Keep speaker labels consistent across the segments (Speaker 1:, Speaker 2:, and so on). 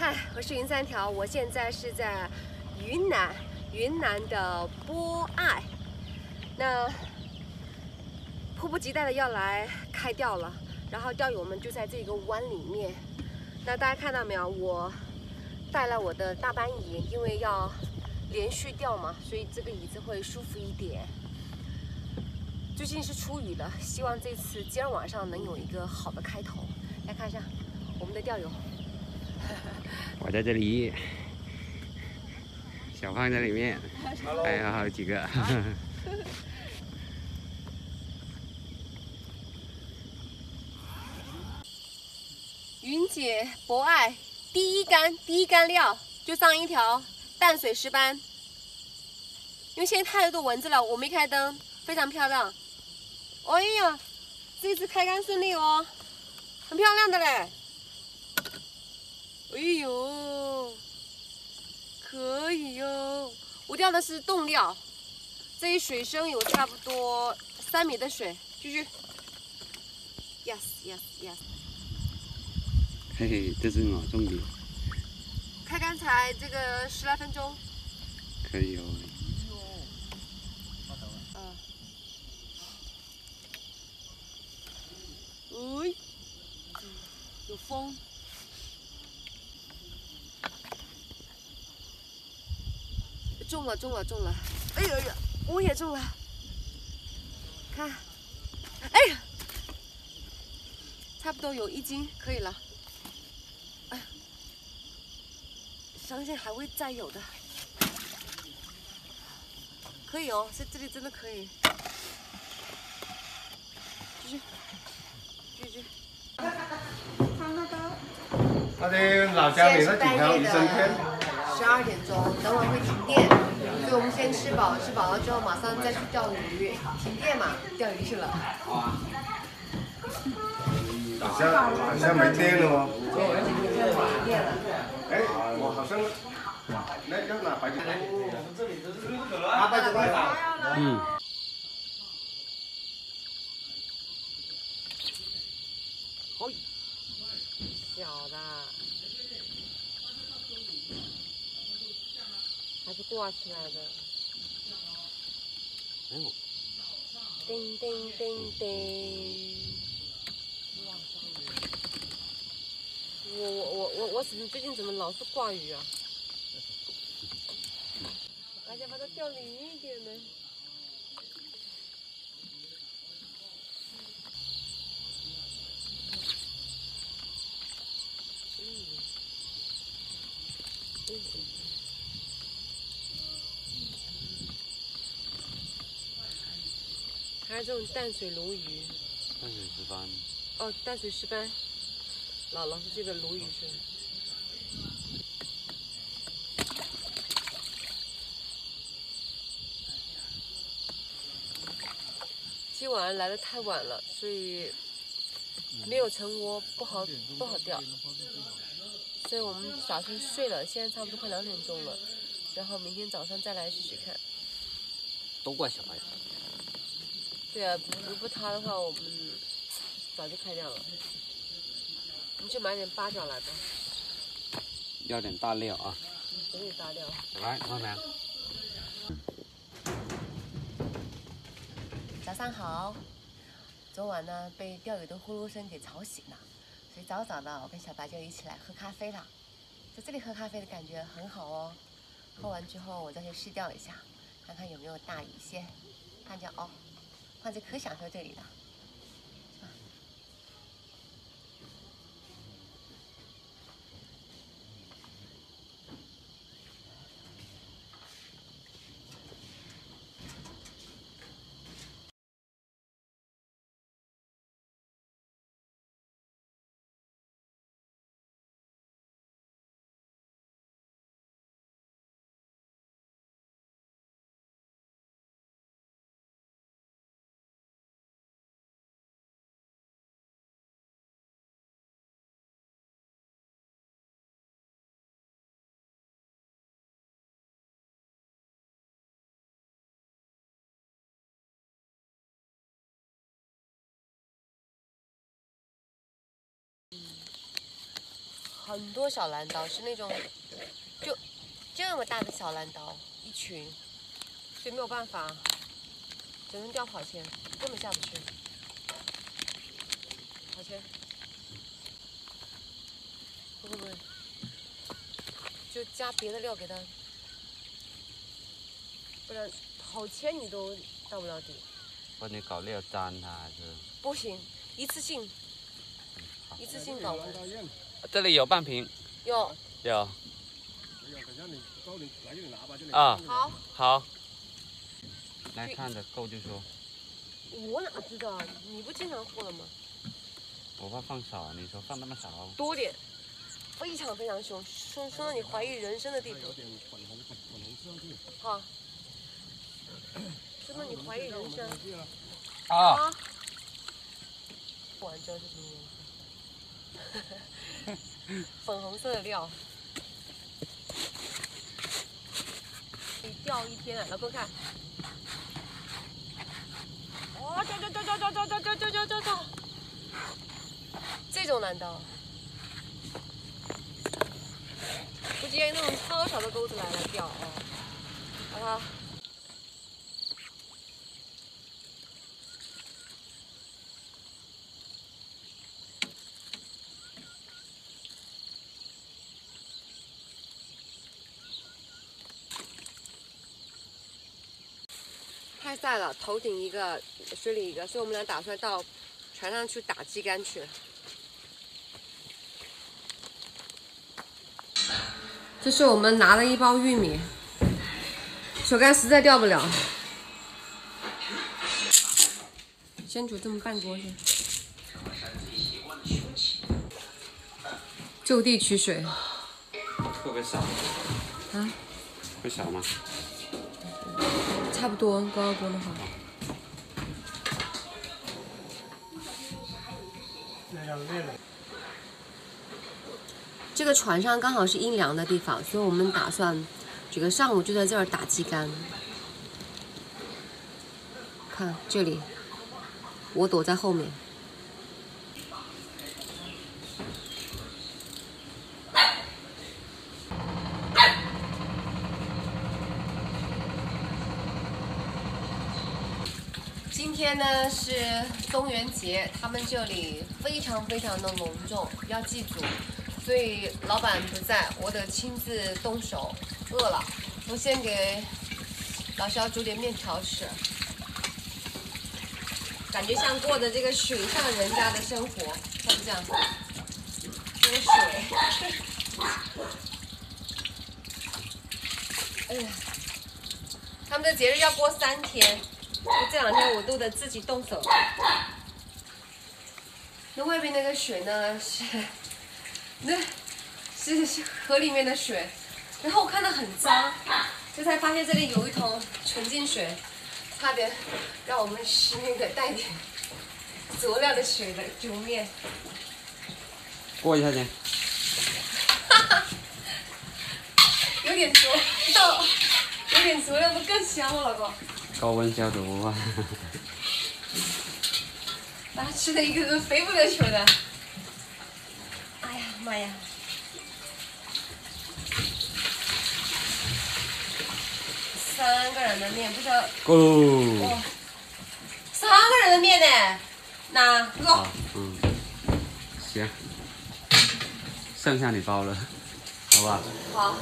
Speaker 1: 嗨，我是云三条，我现在是在云南，云南的博爱。那迫不及待的要来开钓了，然后钓友们就在这个湾里面。那大家看到没有？我带了我的大班椅，因为要连续钓嘛，所以这个椅子会舒服一点。最近是出雨了，希望这次今儿晚上能有一个好的开头。来看一下我们的钓友。
Speaker 2: 我在这里，小胖在里面，还有好几个。
Speaker 1: 云姐博爱第一竿，第一竿料就上一条淡水石斑，因为现在太多蚊子了，我没开灯，非常漂亮。哎呀，这次开竿顺利哦，很漂亮的嘞。哎呦，可以哟！我钓的是冻料，这一水深有差不多三米的水，继续。Yes, yes, yes。
Speaker 2: 嘿嘿，这是我重点。
Speaker 1: 开竿才这个十来分钟。
Speaker 2: 可以哦。
Speaker 1: 嗯。哎，有风。中了，中了，中了！哎呦呦，我也中了！看，哎呀，差不多有一斤，可以了。哎，相信还会再有的，可以哦，在这里真的可以。继续，继续。
Speaker 3: 他的老家里那几条鱼生片。
Speaker 1: 十二点钟，等会会停电，所以我们先吃饱，吃饱了之后马上再去钓鱼。停电嘛，钓鱼去了。
Speaker 3: 好。像好。像没电了哦。
Speaker 1: 没电了。
Speaker 3: 哎，我好。像，那要拿白酒。拿白酒来打。嗯。
Speaker 1: 好，小的。还是挂起来的。叮叮叮叮。我我我我我怎么最近怎么老是挂鱼啊？大家把它钓灵一点呢。还有这种淡水鲈鱼，
Speaker 2: 淡水石斑。
Speaker 1: 哦，淡水石斑，老老是这个鲈鱼是。今晚来的太晚了，所以没有成窝，不好不好钓。所以我们打算睡了，现在差不多快两点钟了，然后明天早上再来试试看。
Speaker 2: 都怪小白。
Speaker 1: 对啊，如果他的话，我们早就开掉了。你去买点八角来吧。
Speaker 2: 要点大料啊。
Speaker 1: 给你大料。
Speaker 2: 来，慢慢。
Speaker 1: 早上好。昨晚呢，被钓鱼的呼噜声给吵醒了，所以早早的我跟小白就一起来喝咖啡了。在这里喝咖啡的感觉很好哦。喝完之后，我再去试钓一下，看看有没有大鱼线。看见哦。胖子可享受这里的。很多小蓝刀，是那种就这么大的小蓝刀一群，所以没有办法，只能钓跑钳，根本下不去。跑钳，会不会就加别的料给它？不然跑钳你都到不了底。
Speaker 2: 或你搞料粘它还是？
Speaker 1: 不行，一次性，一次性搞完。
Speaker 2: 这里有半瓶，
Speaker 1: 有，
Speaker 2: 有。啊，
Speaker 1: 好，
Speaker 2: 好。来看着够就说。
Speaker 1: 我哪知道？你不经常喝了吗？
Speaker 2: 我怕放少，你说放那么少。
Speaker 1: 多点，非常非常凶，凶凶到你怀疑人生的地步。好。凶到你怀疑人生。
Speaker 2: 啊。
Speaker 1: 完之后是什么颜色？粉红色的料。可以钓一天啊，老公看。哦，钓钓钓钓钓钓钓钓钓钓钓钓。这种难道？估计要用那种超小的钩子来来钓哦。好不好？太晒了，头顶一个，水里一个，所以我们俩打算到船上去打鸡肝去。这是我们拿了一包玉米，手竿实在钓不了，先煮这么半锅去，就地取水。
Speaker 2: 会不会少？
Speaker 1: 啊？
Speaker 2: 会少吗？
Speaker 1: 差不多，高高的话。这个船上刚好是阴凉的地方，所以我们打算这个上午就在这儿打鸡竿。看这里，我躲在后面。今天呢是中元节，他们这里非常非常的隆重，要祭祖，所以老板不在，我得亲自动手。饿了，我先给老肖煮点面条吃，感觉像过的这个水上人家的生活，像不像？这个水，哎呀，他们的节日要过三天。这两天我都得自己动手。那外面那个水呢？是 那，是是河里面的水。然后我看到很脏，这才发现这里有一桶纯净水，差点让我们吃那个带点佐料的水的煮面。
Speaker 2: 过一下先。
Speaker 1: 哈哈，有点佐料，有点佐料不更香吗，老公？
Speaker 2: 高温消毒啊！
Speaker 1: 把它吃的一个都肥不溜秋的。哎呀妈呀！三个人的面不知道。
Speaker 2: 够。
Speaker 1: 三个人的面呢？那够。
Speaker 2: 嗯。行。剩下你包了，好吧？
Speaker 1: 好。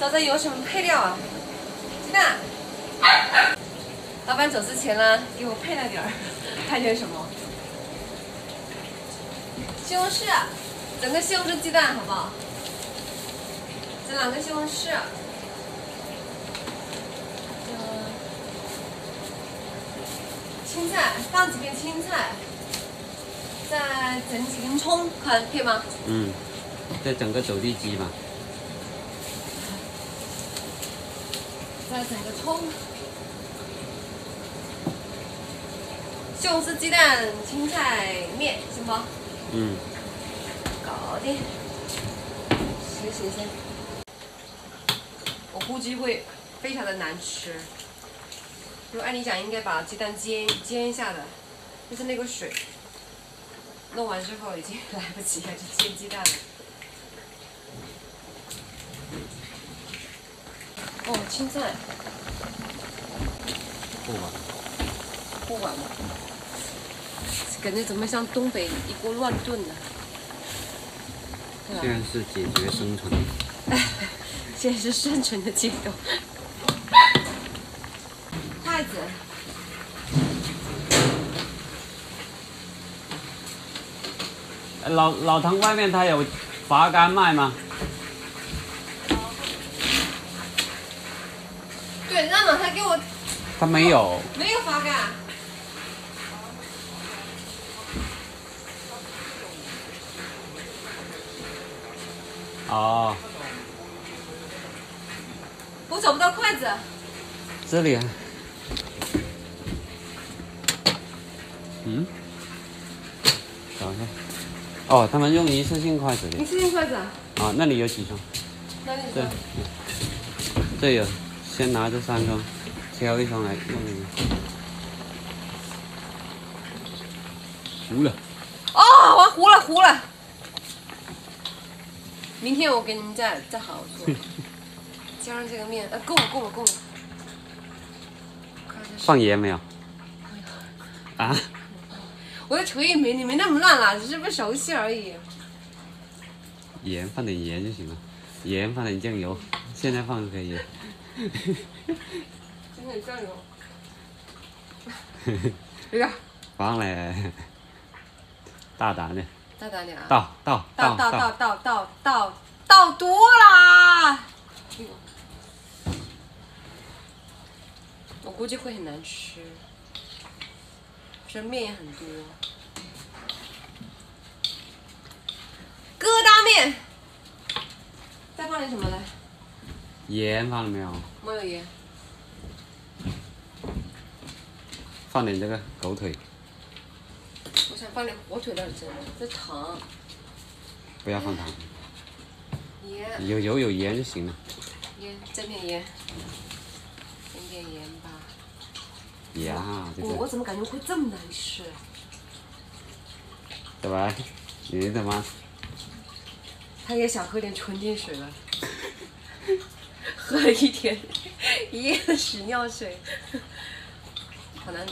Speaker 1: 找找有什么配料啊？鸡蛋。老板走之前呢，给我配了点儿，看见什么？西红柿，整个西红柿鸡蛋好不好？整两个西红柿。青菜，放几片青菜，再整几根葱，可可以吗？
Speaker 2: 嗯，再整个走地鸡吧。
Speaker 1: 再整个葱，西红柿鸡蛋青菜面，行不？
Speaker 2: 嗯。
Speaker 1: 搞定。行行行。我估计会非常的难吃。如果按理讲应该把鸡蛋煎煎一下的，就是那个水弄完之后已经来不及了，就煎鸡蛋了。哦，青菜。
Speaker 2: 不管。
Speaker 1: 不管吗？感觉怎么像东北一锅乱炖呢？
Speaker 2: 现在是解决生存。
Speaker 1: 现在是生存的阶段。筷子。
Speaker 2: 老老唐外面他有拔干卖吗？
Speaker 1: 对，让老唐给我。
Speaker 2: 他没有。
Speaker 1: 没有发杆。
Speaker 2: 哦。
Speaker 1: 我找不到筷子。
Speaker 2: 这里啊。嗯？找一下。哦，他们用一次性筷子的。
Speaker 1: 一次性筷子。
Speaker 2: 啊，那里有几双？
Speaker 1: 那里？
Speaker 2: 这，这有，先拿这三双，挑一双来用一个。糊了。
Speaker 1: 哦，我糊了，糊了。明天我给你们再再好好做。加上这个面，呃，够了，够了，够了。
Speaker 2: 放盐没有？啊？
Speaker 1: 我的厨艺没你没那么烂啦，只是不熟悉而已。
Speaker 2: 盐放点盐就行了，盐放点酱油，现在放就可以。
Speaker 1: 放点酱油。这个。
Speaker 2: 放嘞。大胆的。
Speaker 1: 大胆点啊！
Speaker 2: 倒倒
Speaker 1: 倒倒倒倒倒倒倒多啦！我估计会很难吃，这面也很多。疙瘩面，再放点什么嘞？
Speaker 2: 盐放了没有？
Speaker 1: 没有盐。
Speaker 2: 放点这个狗腿。
Speaker 1: 我想放点火腿倒是真的，这糖。
Speaker 2: 不要放糖。
Speaker 1: 盐。
Speaker 2: 有油有盐就行了。
Speaker 1: 盐，整点盐。整点盐吧。
Speaker 2: 盐啊，
Speaker 1: 我怎么感觉会这么难吃？
Speaker 2: 怎么？你怎么？
Speaker 1: 他也想喝点纯净水了。喝了一天一夜的屎尿水，好难。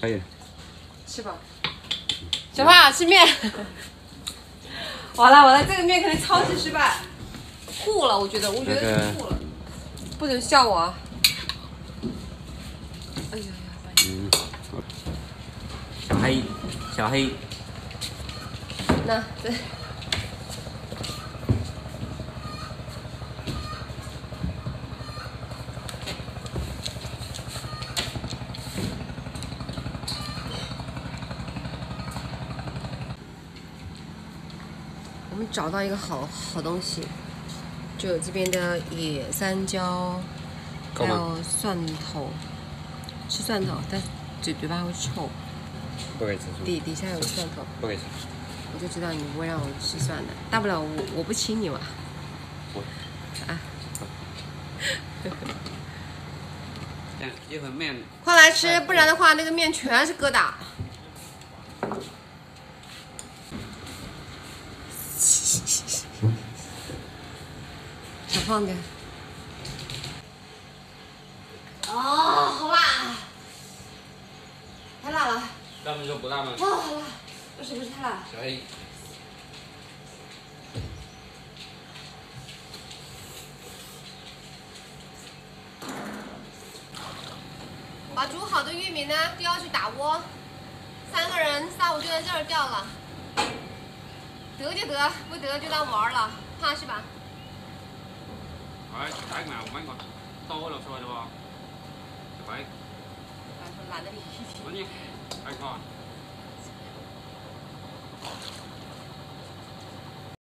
Speaker 2: 可以。
Speaker 1: 吃吧。小胖吃面。完了完了，这个面肯定超级失败，糊了，我觉得，我觉得是糊了，不准笑我啊！哎呀呀！
Speaker 2: 嗯。小黑，小黑。
Speaker 1: 那对。找到一个好好东西，就有这边的野山椒，还有蒜头，吃蒜头，但嘴嘴巴会臭。
Speaker 2: 不可以吃。
Speaker 1: 底底下有蒜头。
Speaker 2: 不可以吃。
Speaker 1: 我就知道你不会让我吃蒜的，大不了我我不请你嘛。
Speaker 2: 我。
Speaker 1: 啊。
Speaker 2: 这样一会儿面。
Speaker 1: 快来吃，不然的话那个面全是疙瘩。放点。哦，好辣，太辣了。
Speaker 2: 他们说不辣吗？
Speaker 1: 哦，好辣，不是不是太辣。
Speaker 2: 小黑。
Speaker 1: 把煮好的玉米呢，丢下去打窝。三个人下午就在这儿钓了。得就得，不得就当玩了，怕是吧？
Speaker 2: phải cái nào mấy con to là rồi được không phải.
Speaker 1: Hãy subscribe cho
Speaker 2: kênh Ghiền Mì Gõ